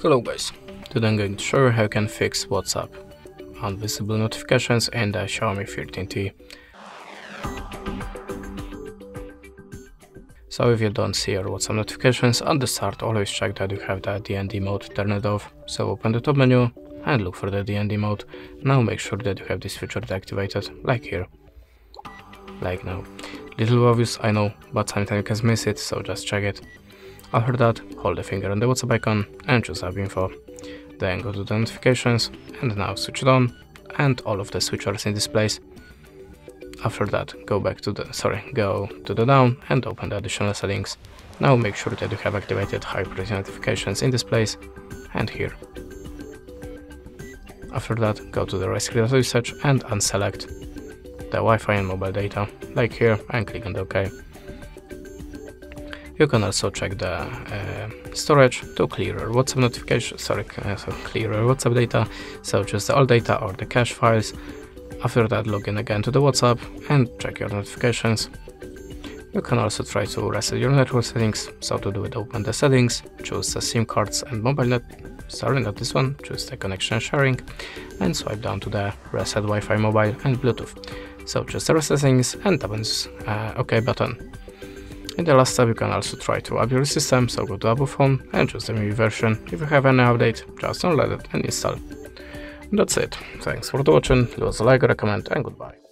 Hello guys, today I'm going to show you how you can fix WhatsApp invisible notifications in the Xiaomi 13T. So if you don't see your WhatsApp notifications at the start always check that you have the DND mode turned off. So open the top menu and look for the DND mode. Now make sure that you have this feature deactivated, like here. Like now. Little obvious, I know, but sometimes you can miss it, so just check it. After that, hold the finger on the WhatsApp icon and choose App Info. Then go to the notifications and now switch it on and all of the switchers in this place. After that, go back to the, sorry, go to the down and open the additional settings. Now make sure that you have activated high priority notifications in this place and here. After that, go to the restrict usage and unselect the Wi-Fi and mobile data, like here, and click on the OK. You can also check the uh, storage to clear WhatsApp notification, sorry, uh, so clear WhatsApp data, so just the all data or the cache files. After that, log in again to the WhatsApp and check your notifications. You can also try to reset your network settings, so to do it open the settings, choose the SIM cards and mobile net, sorry not this one, choose the connection sharing and swipe down to the reset Wi-Fi mobile and Bluetooth. So just the reset settings and tap on uh, OK button. In the last step you can also try to update your system, so go to phone and choose the MIUI version. If you have any update, just download it and install. That's it. Thanks for watching, leave us a like, a comment and goodbye.